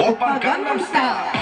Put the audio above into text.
Opa Gangnam Style.